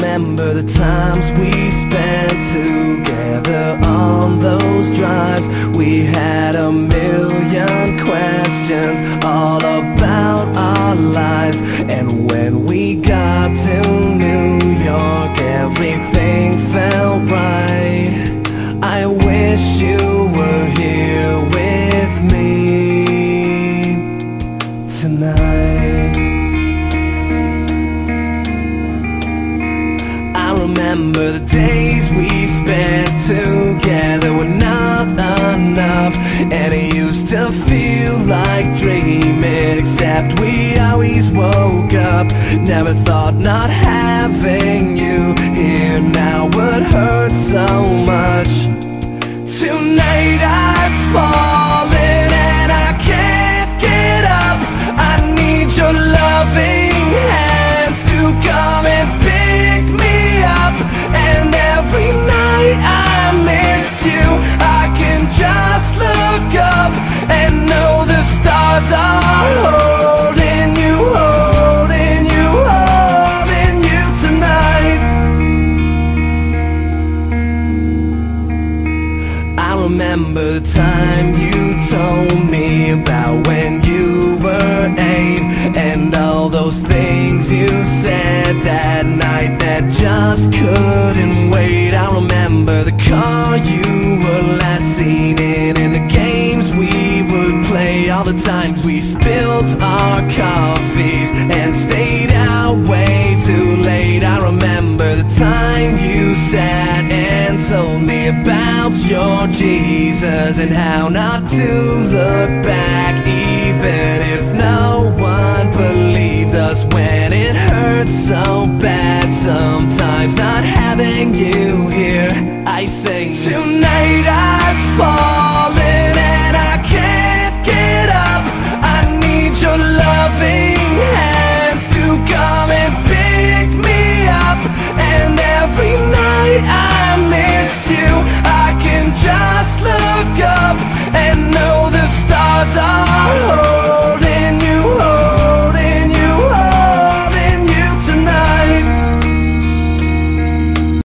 the times we spent together on those drives. We had a million questions all about our lives. And when remember the days we spent together were not enough. And it used to feel like dreaming Except we always woke up. Never thought not having you here now would hurt so much remember the time you told me about when you were eight And all those things you said that night that just couldn't wait. I remember the car you were last seen in And the games we would play All the times we spilled our coffees And stayed out way too late. I remember the time you sat and told me about your Jesus and how not to look back even if no one believes us when it hurts so bad. Sometimes not having you here I sing tonight I fall.